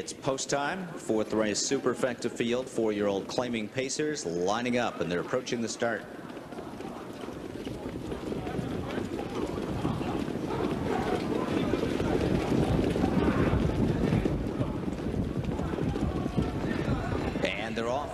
It's post time, fourth race, Superfecta Field. Four-year-old claiming Pacers lining up, and they're approaching the start. And they're off.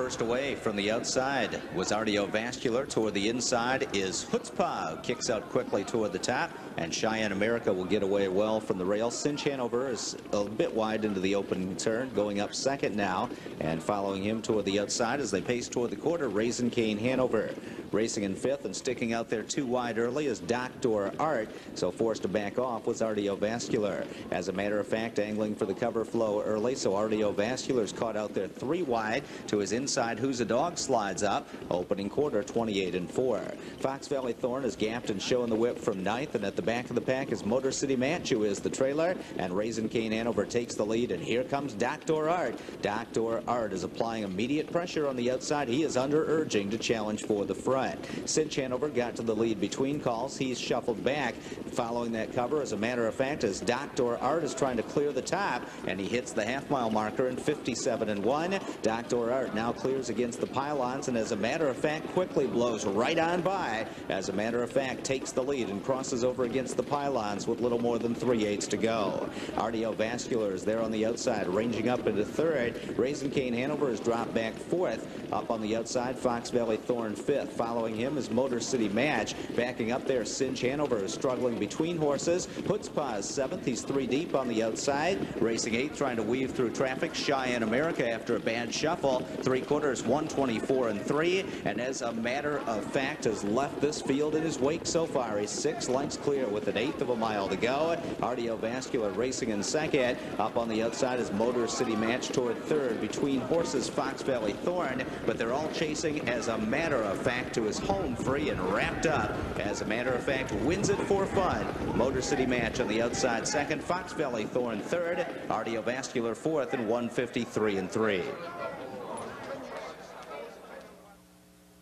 First away from the outside was Ardiovascular. Toward the inside is Hutzpah. Kicks out quickly toward the top. And Cheyenne America will get away well from the rail. Cinch Hanover is a bit wide into the open turn. Going up second now. And following him toward the outside as they pace toward the quarter. Raising Cane Hanover. Racing in fifth and sticking out there too wide early is Doctor Art. So forced to back off was Ardiovascular. As a matter of fact, angling for the cover flow early. So Ardiovascular's caught out there three wide to his inside who's a dog slides up opening quarter 28 and 4 fox valley thorn is gapped and showing the whip from ninth and at the back of the pack is motor city match who is the trailer and Raisin cane hanover takes the lead and here comes doctor art doctor art is applying immediate pressure on the outside he is under urging to challenge for the front cinch hanover got to the lead between calls. He's shuffled back. Following that cover as a matter of fact as doctor art is trying to clear the top and he hits the half mile marker in 57 and 1 doctor art now clears against the pylons and as a matter of fact quickly blows right on by. As a matter of fact takes the lead and crosses over against the pylons with little more than three eighths to go. Ardiovascular is there on the outside ranging up into third. Raisin Cane Hanover has dropped back fourth. Up on the outside Fox Valley Thorn fifth following him is Motor City Match backing up there. Cinch Hanover is struggling between horses. Hutzpah is seventh. He's three deep on the outside. Racing eighth trying to weave through traffic. Cheyenne America after a bad shuffle. Three quarters 124 and three. And as a matter of fact has left this field in his wake so far. He's six lengths clear with an eighth of a mile to go. Ardiovascular racing in second. Up on the outside is Motor City Match toward third between horses Fox Valley Thorn but they're all chasing as a matter of fact to his home free and wrapped up. As a matter of fact wins it for fun. Motor City Match on the outside second. Fox Valley Thorn third. Ardiovascular fourth and 153 and three.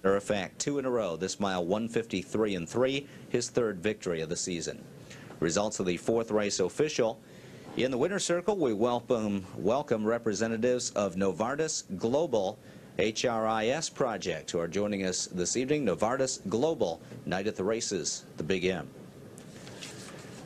Matter of fact, two in a row, this mile 153 and 3, his third victory of the season. Results of the fourth race official. In the winner's circle, we welcome, welcome representatives of Novartis Global HRIS project who are joining us this evening. Novartis Global, night at the races, the Big M.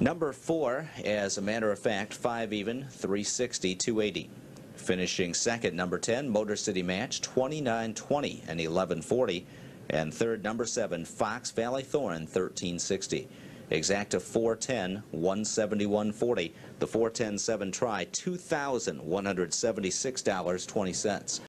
Number four, as a matter of fact, five even, 360, 280. Finishing second, number 10, Motor City Match, 29.20 and 11.40. And third, number 7, Fox Valley Thorn, 13.60. Exacta 410, 171.40. The 410 7 try, $2,176.20.